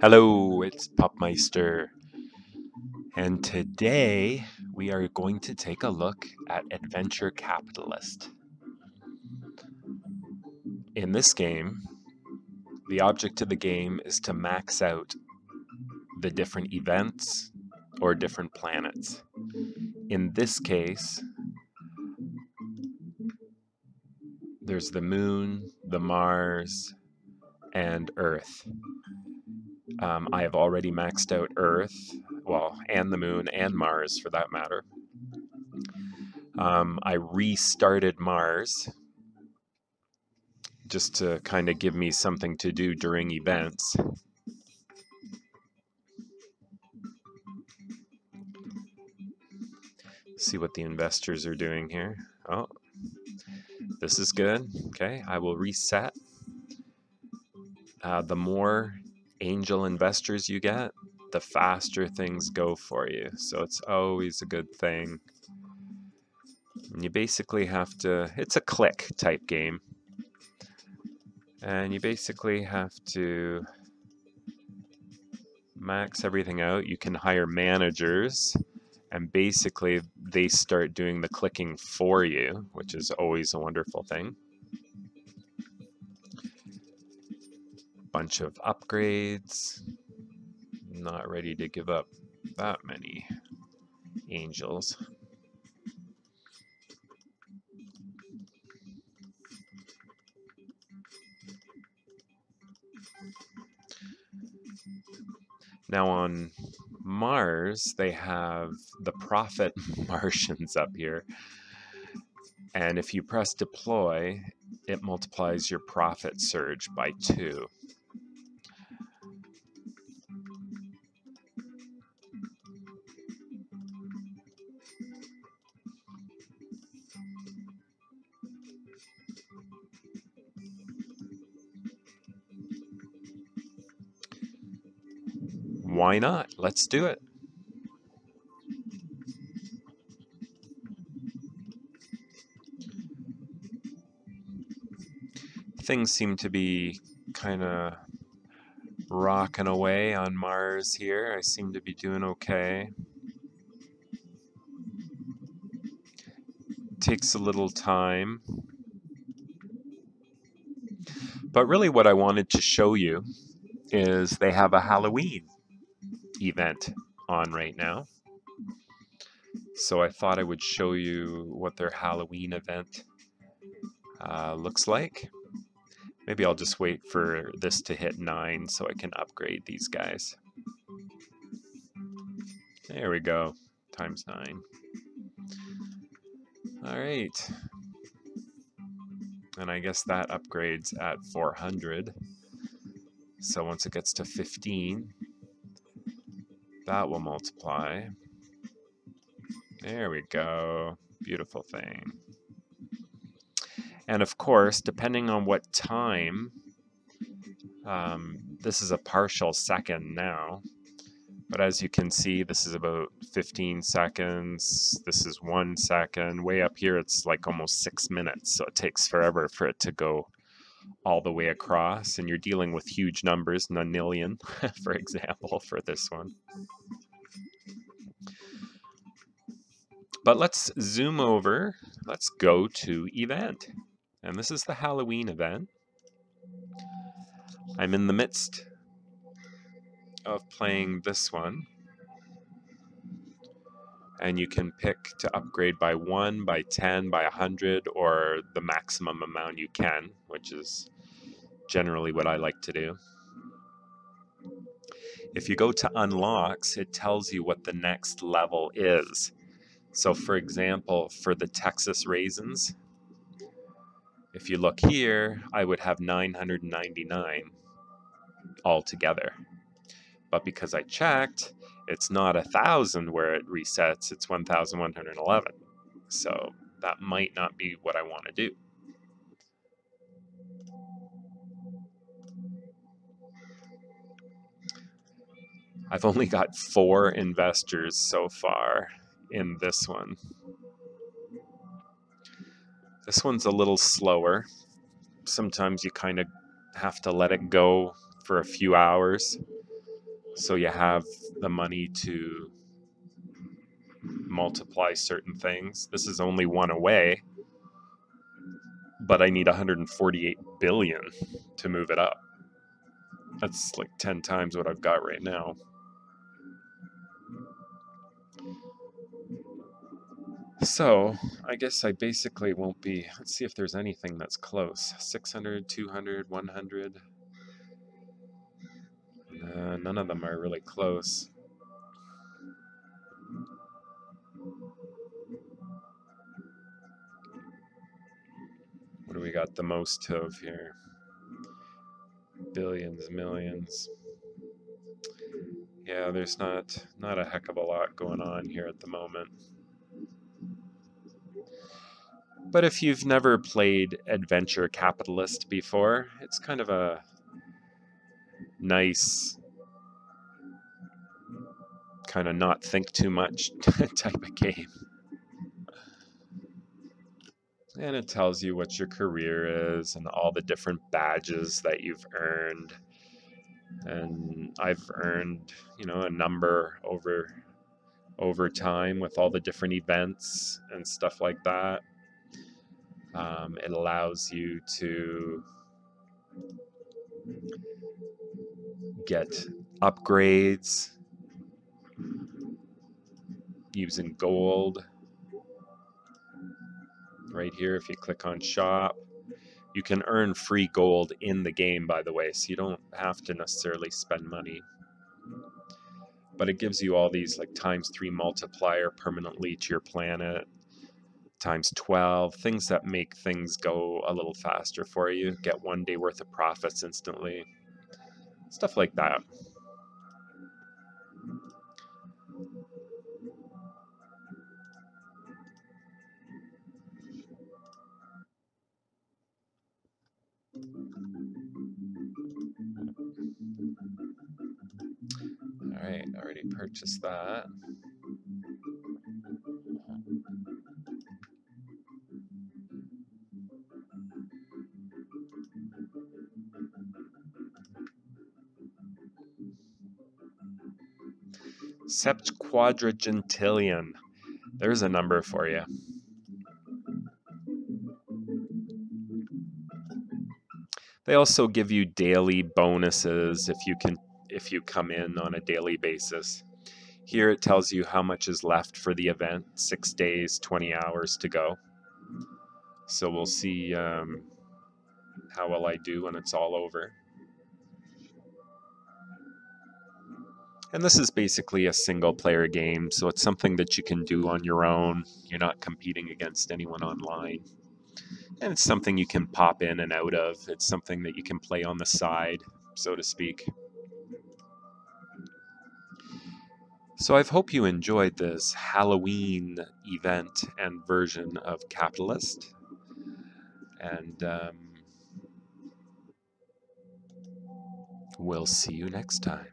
Hello, it's Pupmeister, and today we are going to take a look at Adventure Capitalist. In this game, the object of the game is to max out the different events or different planets. In this case, there's the moon, the Mars, and Earth. Um, I have already maxed out Earth, well, and the Moon and Mars for that matter. Um, I restarted Mars just to kind of give me something to do during events. See what the investors are doing here. Oh, this is good. Okay, I will reset. Uh, the more angel investors you get, the faster things go for you. So it's always a good thing. And you basically have to, it's a click type game. And you basically have to max everything out. You can hire managers and basically they start doing the clicking for you, which is always a wonderful thing. Bunch of upgrades. Not ready to give up that many angels. Now on Mars, they have the Prophet Martians up here. And if you press deploy, it multiplies your profit surge by two. Why not? Let's do it. Things seem to be kind of rocking away on Mars here. I seem to be doing okay. Takes a little time. But really what I wanted to show you is they have a Halloween event on right now. So I thought I would show you what their Halloween event uh, looks like. Maybe I'll just wait for this to hit 9 so I can upgrade these guys. There we go, times 9. Alright. And I guess that upgrades at 400. So once it gets to 15, that will multiply. There we go. Beautiful thing. And of course, depending on what time, um, this is a partial second now. But as you can see, this is about 15 seconds. This is one second. Way up here, it's like almost six minutes. So it takes forever for it to go all the way across and you're dealing with huge numbers, nonillion, for mm-hmm. example, for this one. But let's zoom over. Let's go to event. And this is the Halloween event. I'm in the midst of playing this one and you can pick to upgrade by 1, by 10, by 100, or the maximum amount you can, which is generally what I like to do. If you go to unlocks, it tells you what the next level is. So for example, for the Texas raisins, if you look here, I would have 999 altogether. But because I checked, it's not a thousand where it resets, it's 1111. So that might not be what I want to do. I've only got four investors so far in this one. This one's a little slower. Sometimes you kind of have to let it go for a few hours So you have the money to multiply certain things. This is only one away, but I need 148 billion to move it up. That's like 10 times what I've got right now. So, I guess I basically won't be. Let's see if there's anything that's close 600, 200, 100. Uh, none of them are really close. What do we got the most of here? Billions, millions. Yeah, there's not not a heck of a lot going on here at the moment. But if you've never played Adventure Capitalist before, it's kind of a nice, kind of not think too much type of game. And it tells you what your career is and all the different badges that you've earned. And I've earned, you know, a number over over time with all the different events and stuff like that. Um, it allows you to get upgrades using gold. Right here, if you click on shop, you can earn free gold in the game, by the way, so you don't have to necessarily spend money. But it gives you all these like times three multiplier permanently to your planet times 12, things that make things go a little faster for you, get one day worth of profits instantly, stuff like that. All right, already purchased that. Septquadragintillion. There's a number for you. They also give you daily bonuses if you can if you come in on a daily basis. Here it tells you how much is left for the event, six days, 20 hours to go. So we'll see um, how well I do when it's all over. And this is basically a single player game, so it's something that you can do on your own. You're not competing against anyone online. And it's something you can pop in and out of. It's something that you can play on the side, so to speak. So I hope you enjoyed this Halloween event and version of Capitalist. And um, we'll see you next time.